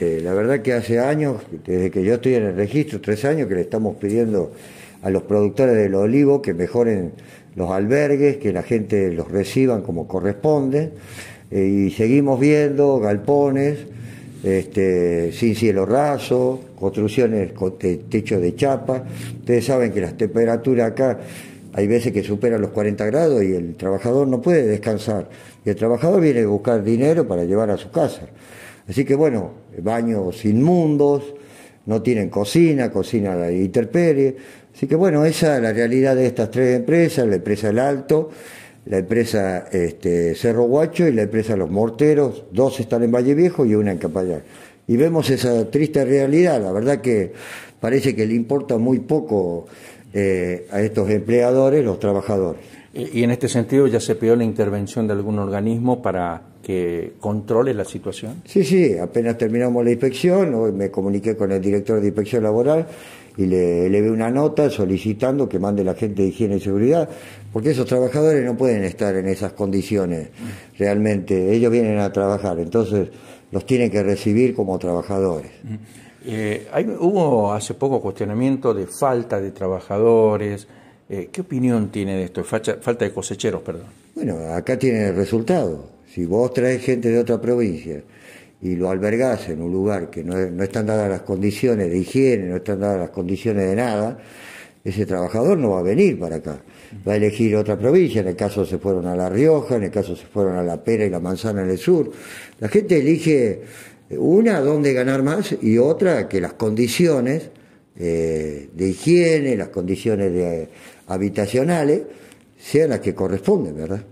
La verdad que hace años, desde que yo estoy en el registro, tres años, que le estamos pidiendo a los productores del olivo que mejoren los albergues, que la gente los reciban como corresponde, eh, y seguimos viendo galpones este, sin cielo raso, construcciones con techo de chapa. Ustedes saben que las temperaturas acá hay veces que superan los 40 grados y el trabajador no puede descansar. Y el trabajador viene a buscar dinero para llevar a su casa. Así que bueno, baños inmundos, no tienen cocina, cocina de interperie. Así que bueno, esa es la realidad de estas tres empresas, la empresa El Alto, la empresa este, Cerro Guacho y la empresa Los Morteros. Dos están en Valle Viejo y una en Capayán. Y vemos esa triste realidad, la verdad que parece que le importa muy poco eh, a estos empleadores, los trabajadores. Y, en este sentido ya se pidió la intervención de algún organismo para que controle la situación. Sí, sí, apenas terminamos la inspección, hoy me comuniqué con el director de inspección laboral y le, le una nota solicitando que mande la gente de higiene y seguridad, porque esos trabajadores no pueden estar en esas condiciones realmente, ellos vienen a trabajar, entonces los tienen que recibir como trabajadores. Eh, hubo hace poco cuestionamiento de falta de trabajadores. Eh, ¿Qué opinión tiene de esto? Falta, falta de cosecheros, perdón. Bueno, acá tiene el resultado. Si vos traes gente de otra provincia y lo albergás en un lugar que no, no están dadas las condiciones de higiene, no están dadas las condiciones de nada, ese trabajador no va a venir para acá. Va a elegir otra provincia, en el caso se fueron a La Rioja, en el caso se fueron a La Pera y La Manzana en el sur. La gente elige una, dónde ganar más y otra, que las condiciones eh, de higiene, las condiciones de, habitacionales sean las que corresponden, ¿verdad?